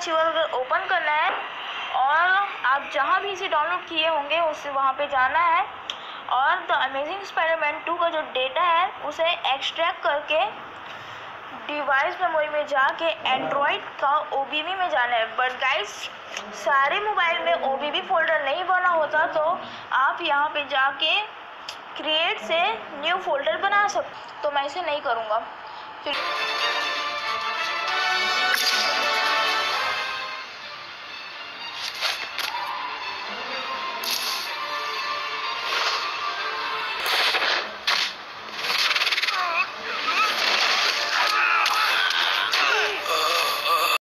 अगर ओपन करना है। और आप जहाँ भी इसे डाउनलोड किए होंगे उससे वहाँ पे जाना है। और द अमेजिंग स्पाइडरमैन टू का जो डेटा है, उसे एक्सट्रैक्ट करके डिवाइस मेमोरी में जाके एंड्रॉयड का ओबीवी में जाना है। बट गाइस सारे मोबाइल में ओबीवी फोल्डर नहीं बना होता तो आप यहाँ पे जाके क्रिएट से न्यू फोल्डर बना सकते तो मैं इसे नहीं करूँगा। फिर